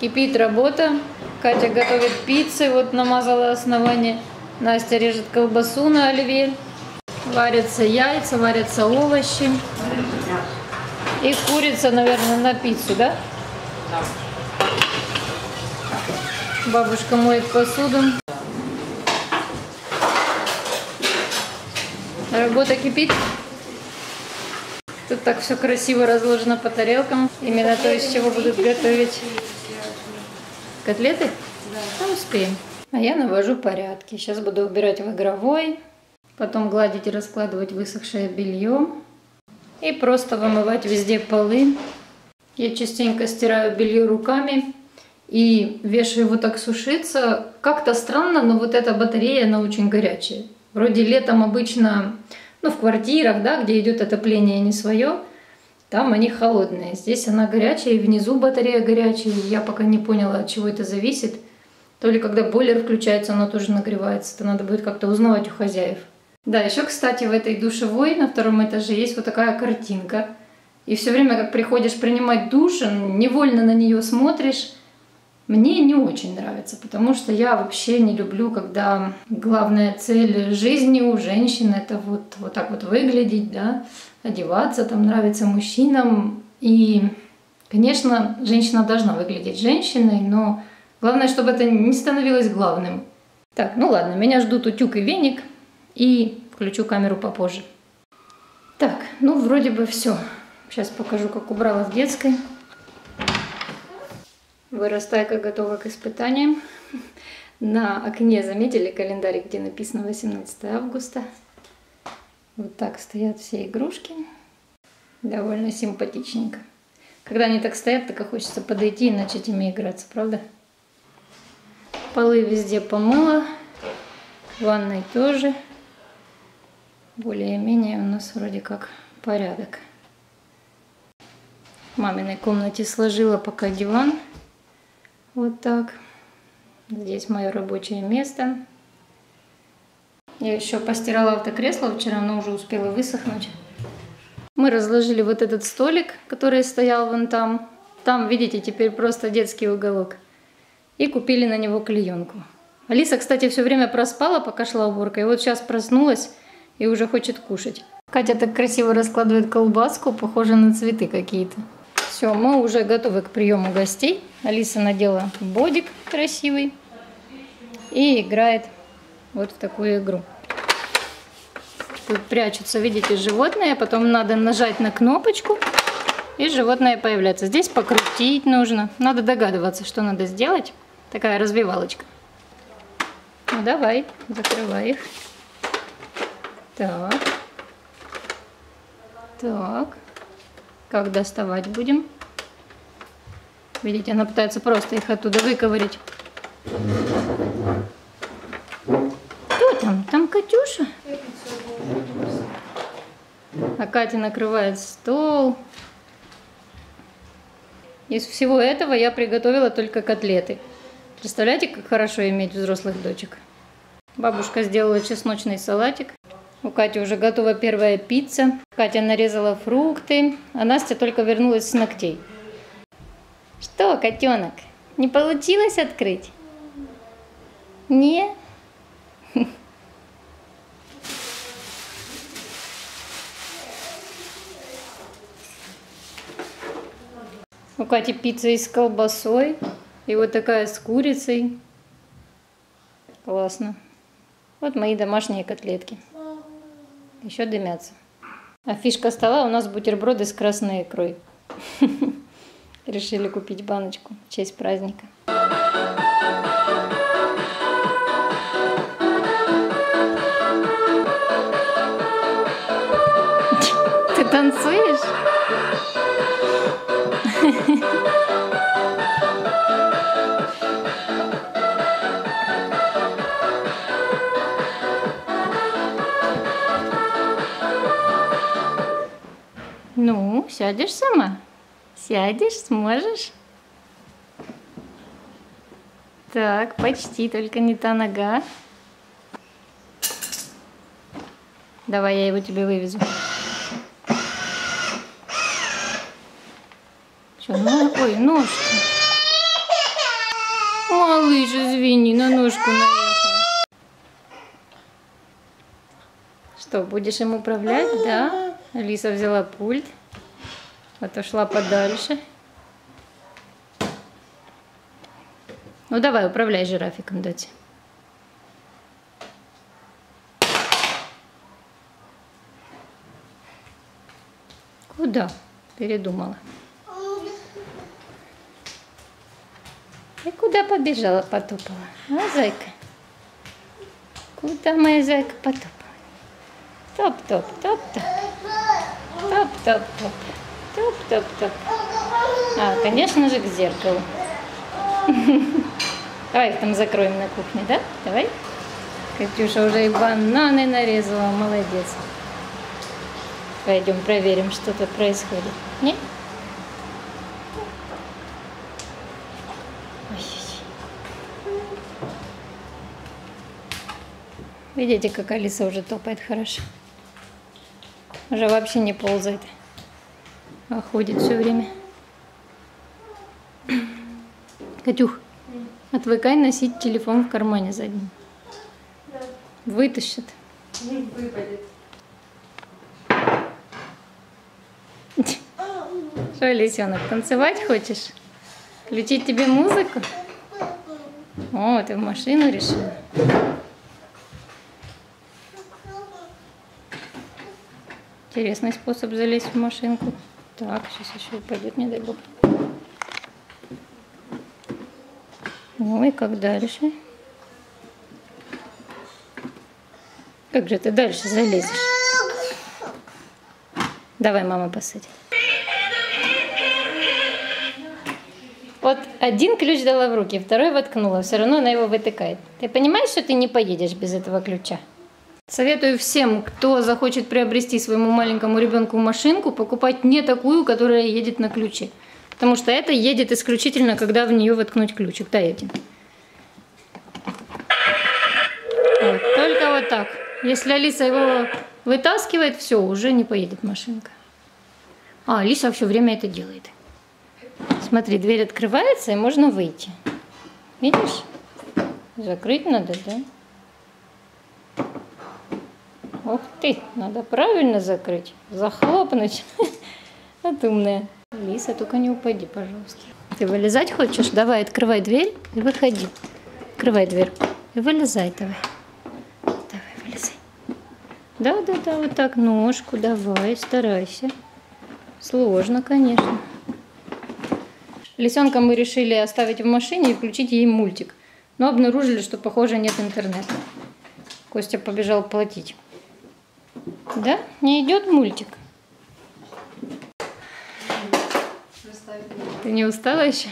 Кипит работа. Катя готовит пиццы, вот намазала основание. Настя режет колбасу на оливье. Варятся яйца, варятся овощи. И курица, наверное, на пиццу, да? Да. Бабушка моет посуду. Работа кипит. Тут так все красиво разложено по тарелкам. Именно то, из чего будут готовить котлеты. Да. успеем. А я навожу порядки. Сейчас буду убирать в игровой, потом гладить и раскладывать высохшее белье. И просто вымывать везде полы. Я частенько стираю белье руками и вешаю его так сушиться. Как-то странно, но вот эта батарея, она очень горячая. Вроде летом обычно, ну, в квартирах, да, где идет отопление не свое, там они холодные. Здесь она горячая, и внизу батарея горячая. Я пока не поняла, от чего это зависит. То ли когда бойлер включается, она тоже нагревается. Это надо будет как-то узнавать у хозяев. Да, еще, кстати, в этой душевой на втором этаже есть вот такая картинка. И все время, как приходишь принимать душ, невольно на нее смотришь. Мне не очень нравится, потому что я вообще не люблю, когда главная цель жизни у женщин это вот, вот так вот выглядеть, да, одеваться, там нравится мужчинам. И, конечно, женщина должна выглядеть женщиной, но главное, чтобы это не становилось главным. Так, ну ладно, меня ждут утюг и веник и включу камеру попозже. Так, ну вроде бы все. Сейчас покажу, как убрала в детской. Вырастайка готова к испытаниям. На окне заметили календарь, где написано 18 августа. Вот так стоят все игрушки. Довольно симпатичненько. Когда они так стоят, так и хочется подойти и начать ими играться, правда? Полы везде помыла. В ванной тоже более-менее у нас вроде как порядок. В маминой комнате сложила пока диван. Вот так. Здесь мое рабочее место. Я еще постирала автокресло вчера, но уже успела высохнуть. Мы разложили вот этот столик, который стоял вон там. Там, видите, теперь просто детский уголок. И купили на него клеенку. Алиса, кстати, все время проспала, пока шла уборка. И вот сейчас проснулась и уже хочет кушать. Катя так красиво раскладывает колбаску, похоже на цветы какие-то. Все, мы уже готовы к приему гостей. Алиса надела бодик красивый и играет вот в такую игру. Тут прячутся, видите, животные, потом надо нажать на кнопочку, и животное появляется. Здесь покрутить нужно, надо догадываться, что надо сделать. Такая развивалочка. Ну давай, закрывай их. Так. Так. Как доставать будем? Видите, она пытается просто их оттуда выковырить. Кто там? Там Катюша? А Катя накрывает стол. Из всего этого я приготовила только котлеты. Представляете, как хорошо иметь взрослых дочек? Бабушка сделала чесночный салатик. У Кати уже готова первая пицца. Катя нарезала фрукты, а Настя только вернулась с ногтей. Что, котенок, не получилось открыть? Не? У Кати пицца с колбасой и вот такая с курицей. Классно. Вот мои домашние котлетки. Еще дымятся. А фишка стола у нас бутерброды с красной икрой. Решили купить баночку в честь праздника. Ты танцуешь? Сядешь сама? Сядешь, сможешь? Так, почти, только не та нога. Давай я его тебе вывезу. Что, ну, ой, ножки. малыш, извини, на ножку наехал. Что, будешь им управлять? Да. Алиса взяла пульт. Отошла подальше. Ну давай, управляй жирафиком, дать. Куда? Передумала. И куда побежала, потопала? А, зайка? Куда моя зайка потопала? Топ-топ, топ-топ. Топ-топ-топ. Топ-топ-топ. А, конечно же, к зеркалу. Давай их там закроем на кухне, да? Давай. Катюша уже и бананы нарезала, молодец. Пойдем проверим, что тут происходит. Нет? Видите, как Алиса уже топает хорошо. Уже вообще не ползает, ходит все время. Катюх, отвыкай носить телефон в кармане заднем. Да. Вытащит. Выпадет. Что, лисенок, танцевать хочешь? Включить тебе музыку? О, ты в машину решила? Интересный способ залезть в машинку. Так, сейчас еще упадет, не дай бог. Ну и как дальше? Как же ты дальше залезешь? Давай, мама, посадит. Вот один ключ дала в руки, второй воткнула, все равно она его вытыкает. Ты понимаешь, что ты не поедешь без этого ключа? Советую всем, кто захочет приобрести своему маленькому ребенку машинку, покупать не такую, которая едет на ключе. Потому что это едет исключительно, когда в нее воткнуть ключик. Да, один. Вот, только вот так. Если Алиса его вытаскивает, все, уже не поедет машинка. А, Алиса все время это делает. Смотри, дверь открывается, и можно выйти. Видишь? Закрыть надо, да? Ух ты, надо правильно закрыть, захлопнуть. Вот умная. Лиса, только не упади, пожалуйста. Ты вылезать хочешь? Давай, открывай дверь и выходи. Открывай дверь и вылезай давай. Давай, вылезай. Да, да, да, вот так ножку давай, старайся. Сложно, конечно. Лисенка мы решили оставить в машине и включить ей мультик. Но обнаружили, что, похоже, нет интернета. Костя побежал платить. Да? Не идет мультик? Ты не устала еще?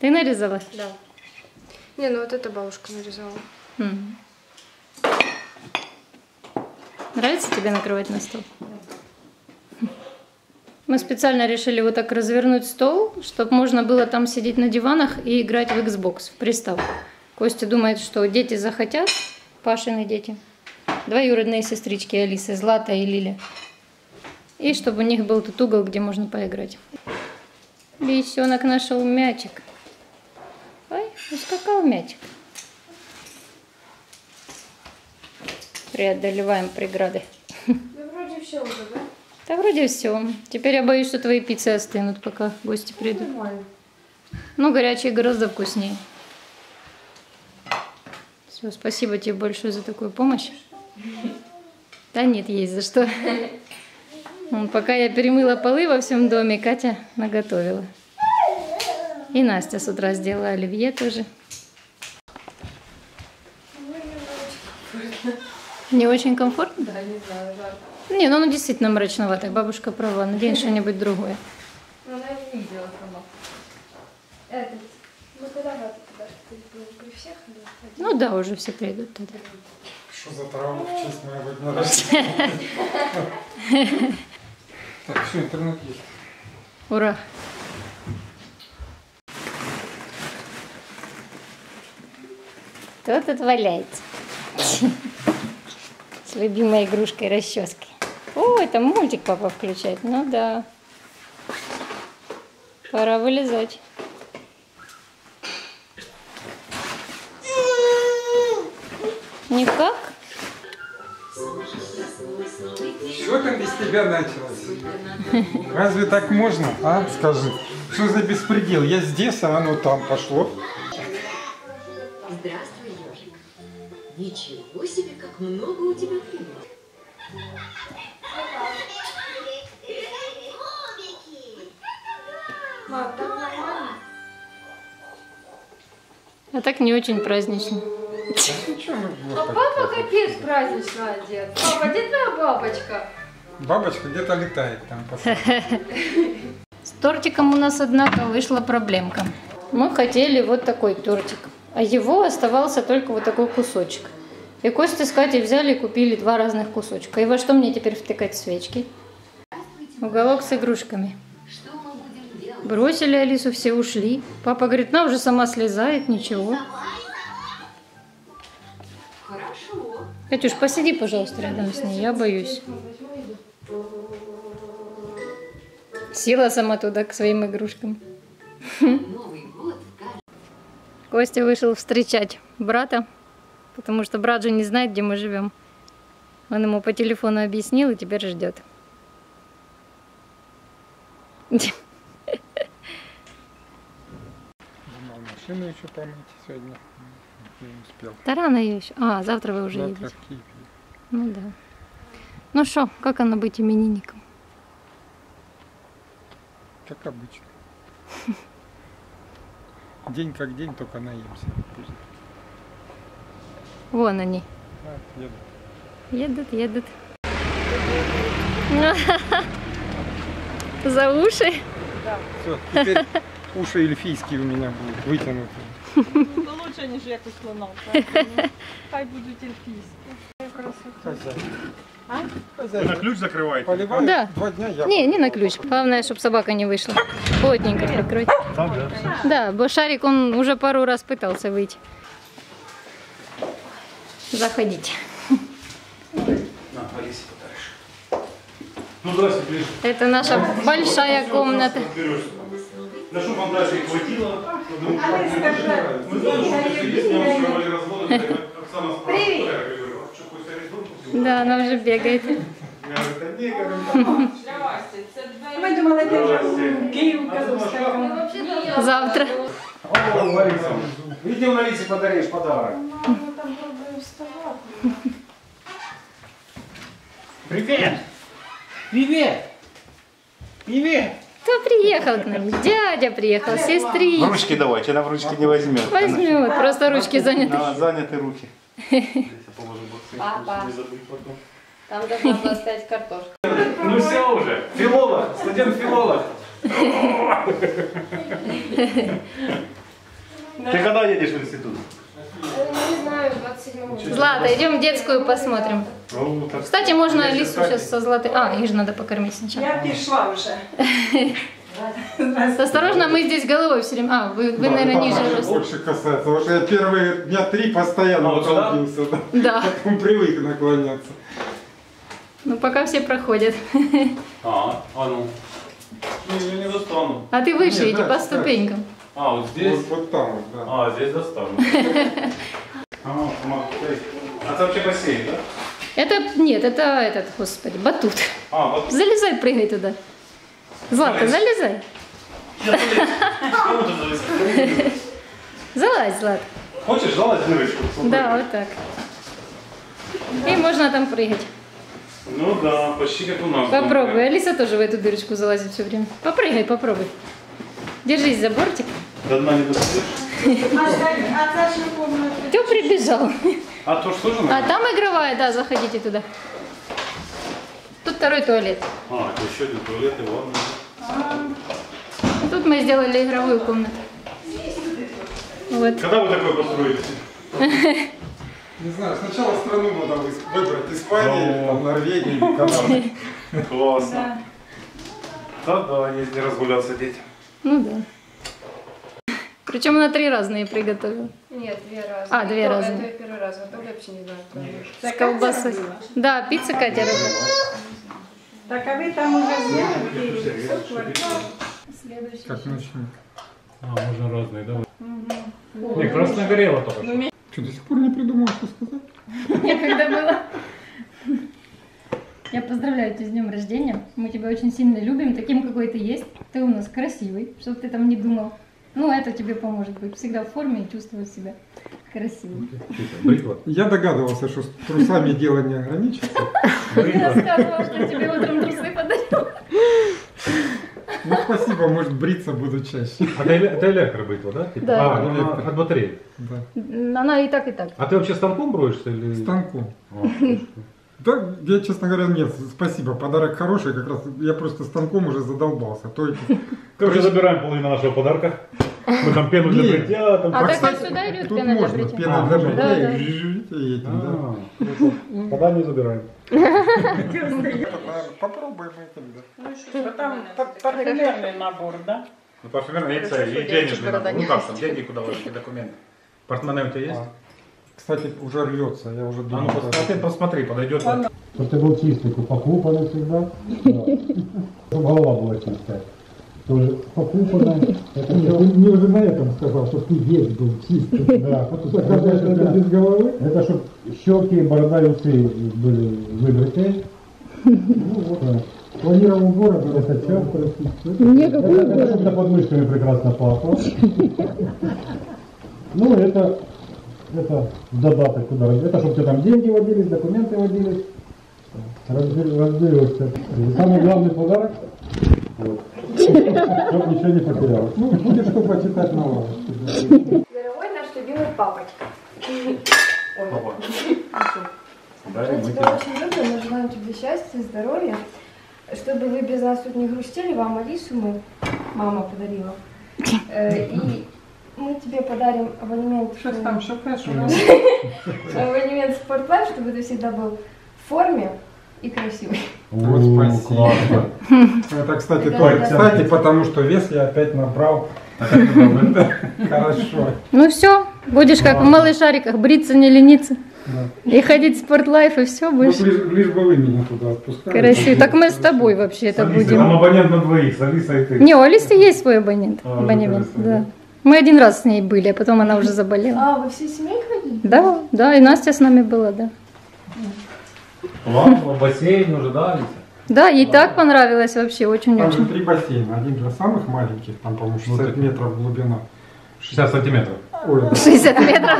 Ты нарезала? Да. Не, ну вот это бабушка нарезала. М Нравится тебе накрывать на стол? Мы специально решили вот так развернуть стол, чтобы можно было там сидеть на диванах и играть в Xbox, в приставку. Костя думает, что дети захотят, Пашины дети, двоюродные сестрички Алисы, Злата и Лиля. И чтобы у них был тут угол, где можно поиграть. Лисенок нашел мячик. Ой, ускакал мячик. Преодолеваем преграды. Да вроде все уже, да? Да вроде все. Теперь я боюсь, что твои пиццы остынут, пока гости придут. Нормально. Ну, горячие гораздо вкуснее. Все, спасибо тебе большое за такую помощь. Да нет, есть за что. Пока я перемыла полы во всем доме, Катя наготовила. И Настя с утра сделала оливье тоже. Не очень комфортно? Да, не знаю, жарко. Не, ну оно действительно мрачноватое. Бабушка права. Надень что-нибудь другое. Ну, она не видела сама. Этот, ну когда туда? При всех? Ну да, уже все придут туда. Что за травма в честь моего дня рождения? Так, все, интернет есть. Ура! Кто тут валяется? С любимой игрушкой расческой. О, это мультик папа включает. Ну да. Пора вылезать. Никак? Тебя началось? Разве так можно, а? Скажи. Что за беспредел? Я здесь, а оно там пошло. Здравствуй, ежик. Ничего себе, как много у тебя нормально? А так не очень празднично. Ничего, ну, А папа капец празднично одет. Папа, где твоя бабочка? Бабочка где-то летает там. С тортиком у нас, однако, вышла проблемка. Мы хотели вот такой тортик, а его оставался только вот такой кусочек. И Костя с Катей взяли и купили два разных кусочка. И во что мне теперь втыкать свечки? Уголок с игрушками. Что мы будем делать? Бросили Алису, все ушли. Папа говорит, на, уже сама слезает, ничего. Хорошо. Катюш, посиди, пожалуйста, рядом с ней, я боюсь. Села сама туда к своим игрушкам. Костя вышел встречать брата, потому что брат же не знает, где мы живем. Он ему по телефону объяснил и теперь ждет. Думал, машину еще помыть сегодня. Не успел. Да рано еще. А, завтра вы уже Завтра едете. в Киев. Ну да. Ну что, как оно быть именинником? Как обычно. День как день, только наемся. Пусть. Вон они. А, еду. Едут, едут. За уши. Все, теперь уши эльфийские у меня будут вытянуты. Ну лучше, ніж якось слона. Хай будуть ельфійські. Хозяин. А? Вы на ключ закрываете? Поливаю Да. два дня я. Не, не на ключ. Главное, чтобы собака не вышла. Плотненько прикрыть. Там, да. Да, бо Шарик, он уже пару раз пытался выйти. Заходите. На, Алисе подаришь. Ну, здрасте, ближе. Это наша большая комната. Берешь. На что фантазии хватило? Потому что мы знаем, что если есть, не устраивали разводы, Оксана спрашивает, я говорю, а что, Костя Арестович? Да, она уже бегает. Да Ми думали, ти вже Завтра. О, Лариса. Видео Ларисе подаришь подарок. Мама, там вставати. Привет! Привет! Привет! Кто приехал к нам? Дядя приехал, сестричка. Ручки давайте, она в ручки не возьмет. Возьмет, просто ручки заняты. Она заняты руки. Папа. Не забудь потом. Там должна была стоять картошка. Ну все уже. Филолог, студент-филолог. Ты когда едешь в институт? Не знаю, 27 Злата, идем в детскую посмотрим. Ну, Кстати, можно Алису сейчас со Златой... А, их же надо покормить сначала. Я пішла вже. Осторожно, мы здесь головой все время... А, вы, вы наверное, ниже роста. больше касается, потому что я первые дня три постоянно А вот толкился, да. Да, Потом привык наклоняться. ну пока все проходят. А, а ну. Ну, я не достану. А ты выше Нет, иди да, по да. ступенькам. А, вот здесь? Вот, вот там да. А, здесь достану. А, это вообще бассейн, да? Это, нет, это этот, господи, батут. А, вот Залезай, прыгай туда. Злата, залезай. Залазь, Злат. Хочешь, залазь в дырочку? Да, вот так. И можно там прыгать. Ну да, почти как у нас. Попробуй. Алиса тоже в эту дырочку залазит все время. Попрыгай, попробуй. Держись за бортик. До дна не достаешь? А а. Ты прибежал. А то что же А там игровая, да, заходите туда. Тут второй туалет. А, это еще один туалет и ванна. А Тут мы сделали игровую комнату. Вот. Когда вы такое построите? Не знаю, сначала страну надо вы- выбрать, Испания, там, Норвегия, или Канада. Классно. Да-да, езди разгуляться детям. Ну да. Причем она три разные приготовила. Нет, две разные. А, две Это- разные. Это первый раз готовлю, я вообще не знаю, кто. С колбасой. Да, пицца Катя робила. Так а ви там уже. Следующий. Как начнем. А, можно разные, да? Не, красно горело только что. Что, до сих пор не придумал, что сказать? Некогда было. Я поздравляю тебя с днем рождения. Мы тебя очень сильно любим, таким, какой ты есть. Ты у нас красивый, чтобы ты там не думал. Ну, это тебе поможет быть всегда в форме и чувствовать себя красивым. Бритва. Я догадывался, что с трусами дело не ограничится. Ты Бритва. рассказывал, что я тебе утром трусы подарил. Ну, спасибо, может, бриться буду чаще. А это электро бритва, да? Типа? Да. А, ну, от батареи. Да. Она и так, и так. А ты вообще станком броешься или? Станком. А. Да, я, честно говоря, нет, спасибо, подарок хороший, как раз я просто станком уже задолбался. То эти- Короче, забираем половину нашего подарка. Мы там пену для бритья. Там... А так кстати, вот сюда идет тут пена для можно, бритья. пена А, для бритья, и этим, да. А. Тогда не забираем. Попробуем этим, да. Ну что, там пар- парфюмерный набор, да? Ну, парфюмерный яйца и денежный набор. Ну как там, деньги куда ложить, документы. Портмоне у тебя есть? А, Кстати, уже рвется, я уже А ну думаю. посмотри, посмотри, подойдет. Чтобы ты был чистый, покупанный всегда. Чтобы голова была чистая. Тоже покупанная. Это Нет, мне уже на этом сказал, что ты весь был чистый. Да, Оказывается, это без головы? это чтобы щеки, борода и усы были выбриты. Ну вот. Планировал бороду, это все. Это, это чтобы за подмышками прекрасно пахло. Ну, это, это додаток туда. Это чтобы у тебя там деньги водились, документы водились. Разбер- Разберешься. И самый главный подарок. Вот. Чтоб ничего не потерялось. Ну, будет что почитать на лавочке. Дорогой наш любимый папочка. Папа. Мы тебя очень любим, мы желаем тебе счастья, здоровья, чтобы вы без нас тут не грустили, вам Алису мы, мама подарила. Э, И мы тебе подарим абонемент, Что там, все хорошо? абонемент в Спортлайф, чтобы ты всегда был в форме и красивый. Вот О, спасибо. классно. Это, кстати, Да, тоже да. кстати, потому что вес я опять набрал. Хорошо. Ну все, будешь как в малышариках, бриться, не лениться. Да. И ходить в спортлайф, и все, будешь Вот лишь, лишь бы вы меня туда отпускали. красивый. Так мы с тобой вообще это будем. Там абонент на двоих, с Алисой и ты. Не, у Алисы есть свой абонент. А, интересно, да. Мы один раз с ней были, а потом она уже заболела. А, вы все семьей ходили? Да, да, и Настя с нами была, да. Ладно, бассейн уже, да, Алиса? Да, ей так понравилось вообще, Там же очень-очень. три бассейна. Один для самых маленьких, там, по-моему, 60 метров глубина. 60 сантиметров. Ой, да, 60 метров.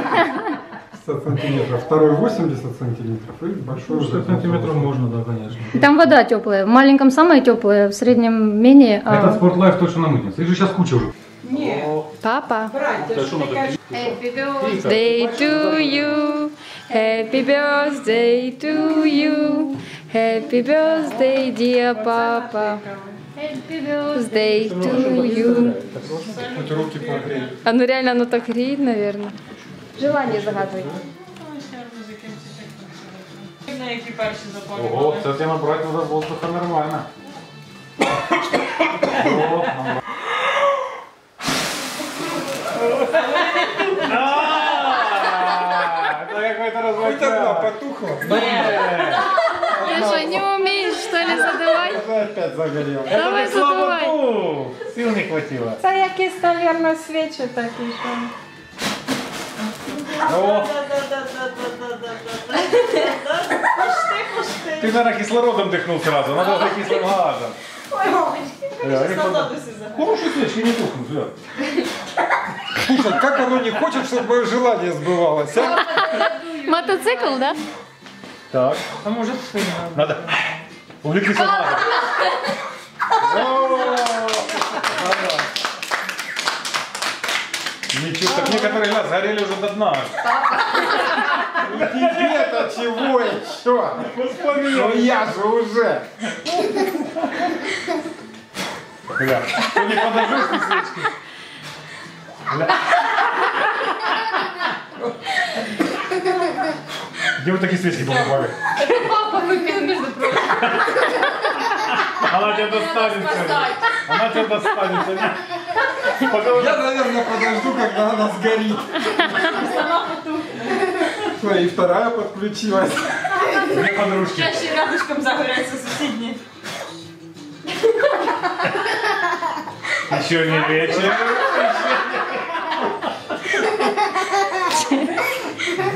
60 сантиметров. Второй 80 сантиметров. И большой 60 сантиметров можно, да, конечно. И Там вода теплая. В маленьком самая теплая, в среднем менее. а- Этот спортлайф точно на мытнице. Их же сейчас куча уже. Нет, Папа. братья, что такое? Happy birthday to you. Happy birthday to you. Happy birthday, dear papa. Happy birthday to you. А ну реально оно так греет, наверное. Желание запали. Ого, це ти набрати вода воздуха нормально. О, набрати. А, Это какой-то Хоть одна разводняк. потухла. Ты что, не умеешь, что ли, задавать? Уже опять загорел. Давай задавай. Ну, Сил не хватило. Це якісь, наверное, свічі такі, що... О, ты, наверное, кислородом дыхнул сразу. Надо уже кислым газом. Да, они под- Хорошие свечки не тухнут, Свят. Слушай, как оно не хочет, чтобы мое желание сбывалось, а? Мотоцикл, да? Так. А може спина? Надо. Увлеклись давай. Ничего, так некоторые глаз горели уже до дна. Тебе-то чего еще? Ну я же уже. Бля, ты не подожжешь свечки? Бля. Где вы такие свечки покупали? Папа выпил, между прочим. Она тебя достанется. Она тебя достанется. Я, наверное, подожду, когда она сгорит. Что, и вторая подключилась. Две подружки. ще рядышком загоряться сусідні. Еще не вечер.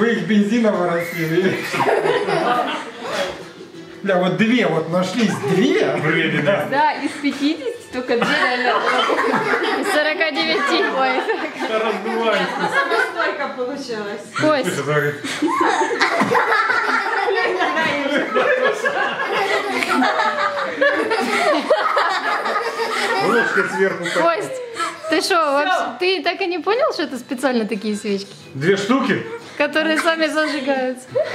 Вы их бензином оросили? Бля, вот две, вот нашлись две. Да. Да, из 50 только две реально. Из 49. Ой, Раздувается. Сколько получилось? Кость, Ложка сверху. Кость, ты что, вообще, ты так и не понял, что это специально такие свечки, Две штуки? которые сами зажигаются?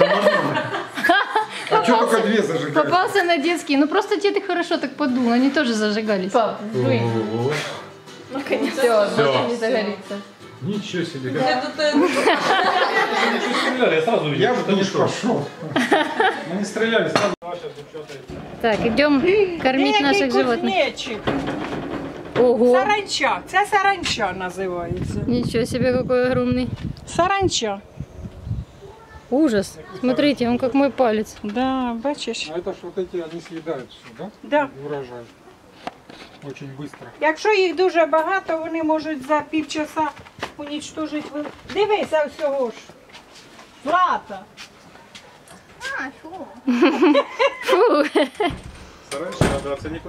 а что только две зажигают? Попался на детские, ну просто тебе ты хорошо так подул, они тоже зажигались. Пап. Ого. Все, больше не загорится. Ничего себе. Стреляли, я сразу видел. Я что в душ пошел. Мы не стреляли, сразу. Так, идем кормить наших животных. кузнечик. Ого, Саранча. Це саранча називається. ничего себе какой огромный. Саранча. Ужас. Смотрите, он как мой палец. Да, бачиш. А это ж вот эти, они съедают все, да? Да. Урожай. Очень быстро. Якщо їх дуже багато, вони можуть за півчаса унічтожити. вел- Дивися всього ж. Злата. Фу. Саранча, да, це не.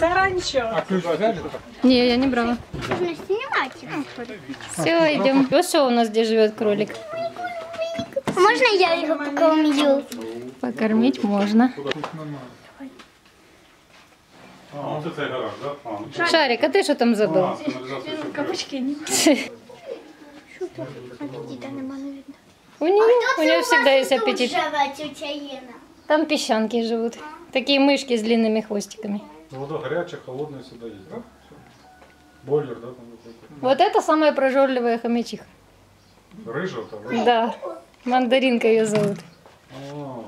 Саранча. А ключ взяли? Не, я не брала. Все, идем. Вот что у нас где живет кролик. Можно я его покормлю? Покормить можно. А? А, ну, Шарик, а ты что там забыл? а, нема, наверное. У нее, у нее всегда есть аппетит. Там песчанки живут. Такие мышки с длинными хвостиками. Вода горячая, холодная сюда есть, да? Бойлер, да, там какой-то. Вот это самая прожорливая хомячиха. Рыжая там. Да, мандаринка ее зовут. А,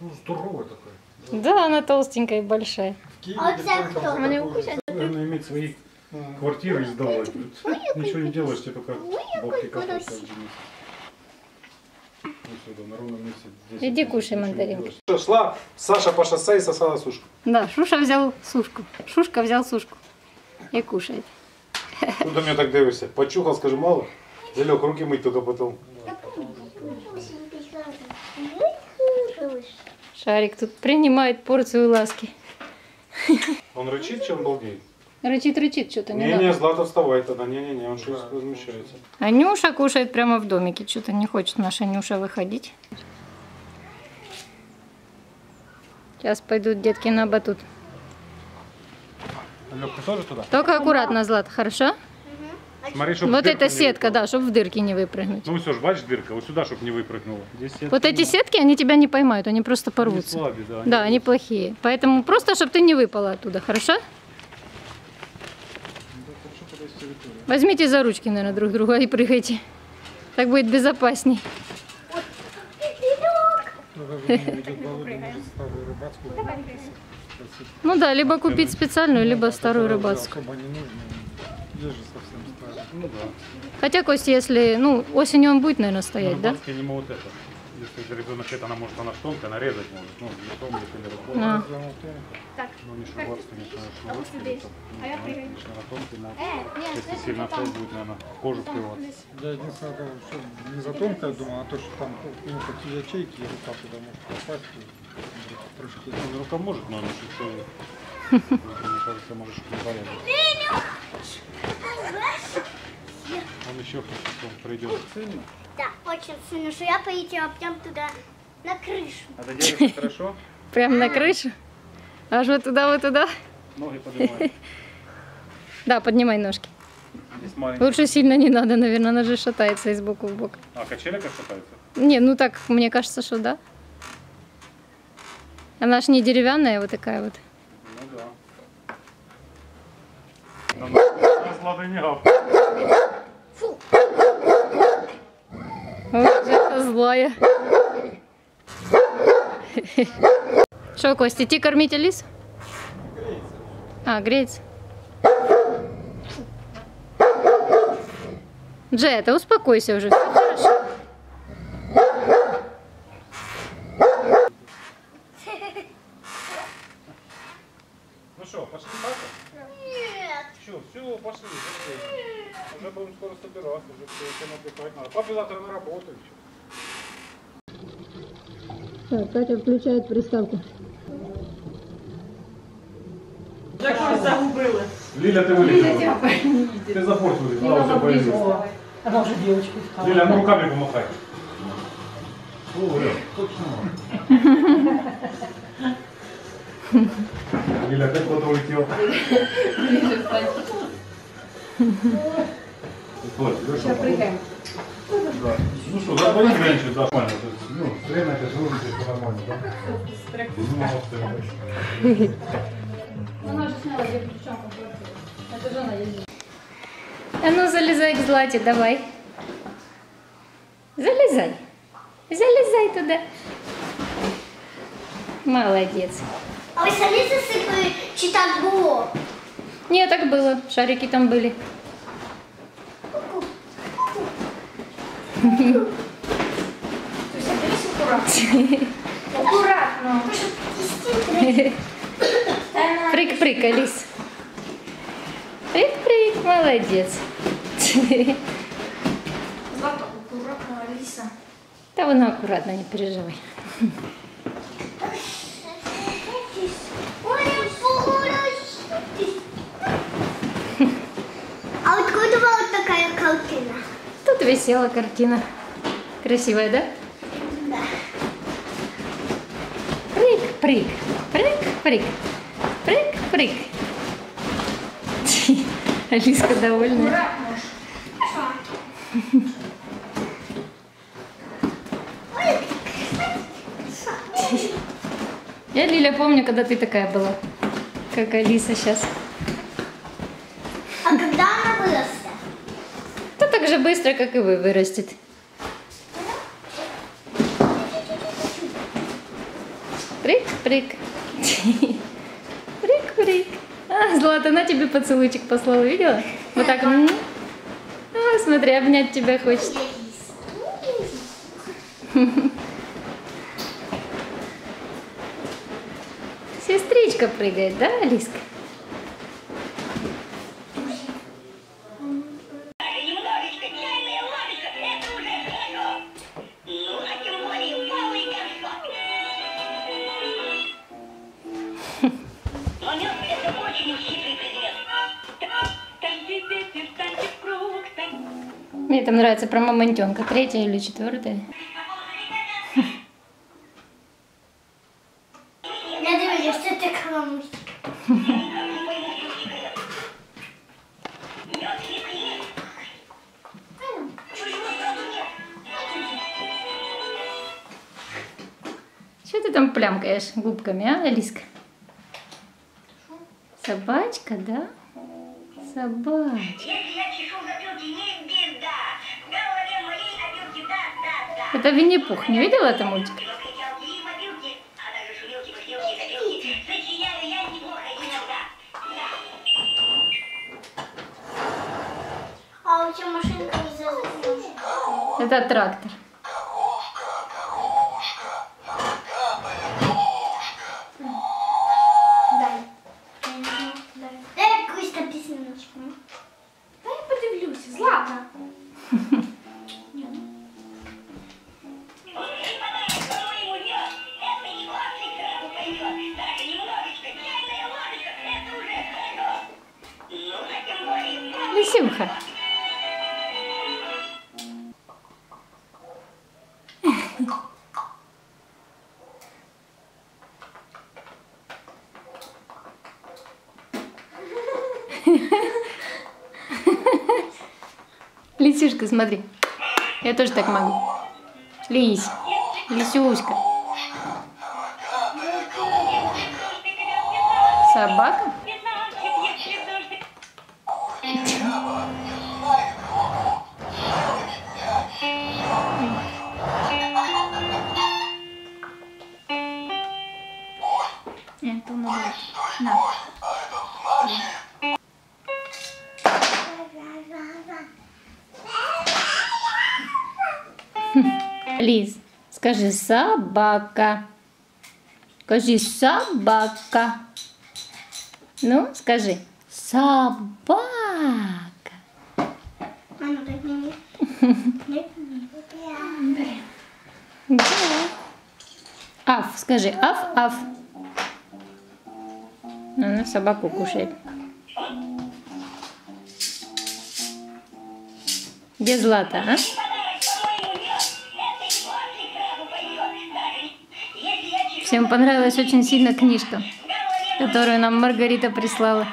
ну здоровая такая. Да, она толстенькая и большая. В Киеве А хто? такой. Наверное, иметь свои квартиры и сдавать. Ничего не делаешь, тебе только бабки. Ну, сюда, на ровном месте. здесь Иди кушай мандаринки. Шла Саша по шоссе и сосала сушку. Да, Шуша взял сушку. Шушка взял сушку. И кушает. Тут до меня так дивишься. Почухал, скажи, мало. Залег, руки мыть только потом. Шарик тут принимает порцию ласки. Он рычит, чем балдеет? Рычит-рычит, что-то не Не-не. Злата, вставай тогда. Не-не-не, он что-то возмущается. А Нюша кушает прямо в домике. Что-то не хочет наша Нюша выходить. Сейчас пойдут детки на батут. Лёг, ты тоже туда? Только аккуратно, Злат, хорошо? Смотри, чтоб Вот эта сетка, да, чтобы в дырки не выпрыгнуть. Ну все ж, бачишь дырка, вот сюда, чтобы не выпрыгнула. Вот эти не- сетки, они тебя не поймают, они просто не порвутся. слаби, да. Да, они плохие. Поэтому просто, чтобы ты не выпала оттуда, хорошо? Возьмите за ручки, наверное, друг друга и прыгайте. Так будет безопасней. Старую рыбацкую. Ну да, либо купить специальную, либо старую рыбацкую. Ну. Хотя, Кость, если, ну, осенью он будет, наверное, стоять, да? Не могут это. Если ребенок это, она может, она ж тонкая, нарезать может. Ну, лицом или рукой. А. Ну, не шугарство, не шугарство. А я прыгаю. Она тонкая, может. Если сильно отцов будет, наверное, кожу впиваться. Я единственное, что не за тонкое думал, а то, что там ну, такие ячейки, и рука туда может попасть и прыжки. Ну, рука может, но она еще Мне кажется, можешь не порезать. Он еще хочет, он придет. Да, очень сильно, что я полетела прям туда, на крышу. Делается хорошо? Прям на крышу. Аж вот туда, вот туда. Ноги поднимают. Да, поднимай ножки. Лучше сильно не надо, наверное, она же шатается из боку в бок. А, качели как шатаются? Не, ну так, мне кажется, что да. Она ж не деревянная, вот такая вот. Ну да. На нас лады не гав. Вот же это злая. Что, Костя, идти кормить Алису? А, греется. Джета, успокойся уже. всё хорошо. Ну что, пошли так? Нет. Что, все, пошли, пошли. Уже будем скоро собираться, уже все, всем отдыхать надо. Папе завтра на работу еще. Так, Катя включает приставку. Якось загубили. Лиля, ты вылетела. Ты запортила. А, все появилось. Она уже девочку стала. Лиля, ну руками помахай. О, Лиля, точно. Лиля, как кто-то улетел. Сейчас прыгаем. Да. Ну что, заболит раньше, да, нормально. То есть, Ну, стрельно, это же все нормально, да? Ну, Она же сняла девчонку квартиру. Это жена ездит. А ну залезай к Злате, давай. Залезай. Залезай туда. Молодец. А ви самі засипали, чи так було? Не, так было. Шарики там были. Акуратно. Прыг-прыг, Алис. Прыг-прыг, молодец. Злата, акуратно, Аліса. Да вон аккуратно, не переживай. Ой, погородись. А откуда вот такая картина? Тут висела картина. Красивая, да? Да. Прыг-прыг, прыг-прыг, прыг-прыг. Алиска довольная. Я, Лиля, помню, когда ты такая была, как Алиса сейчас. А когда она вырастет? Да же быстро, как и вы, вырастет. Прыг-прыг. Прыг-прыг. А, Злата, на тебе поцелуйчик послала, видела? Вот так. А, смотри, обнять тебя хочет. Сестричка прыгает, да, Алиска? Нравится про мамонтенка, третья или четвертая. Я думаю, что это нет. Что ты там плямкаешь губками, а, Алиска? Собачка, да? Собачка. Это Винни-Пух. Не видела это мультик? Кричалки и Лисюшка, смотри. Я тоже так могу. Лись. Лисюшка. Собака? Нет, то надо. На. Лиз, скажи собака. Скажи собака. Ну, скажи собака. Ману, дай мені. Дай мені. Да. Скажи аф-аф. Она собаку кушает. Где Злата, а? Всем понравилась очень сильно книжка, которую нам Маргарита прислала.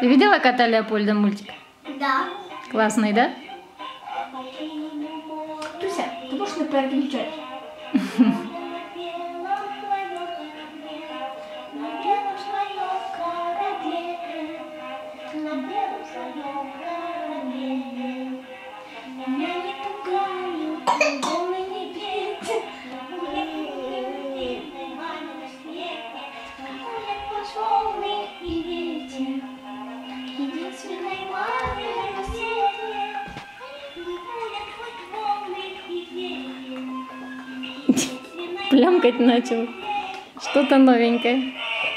Ты видела кота Леопольда мультик? Да. Классный, да? Туся, ты можешь не переключать? Начал. Что-то новенькое.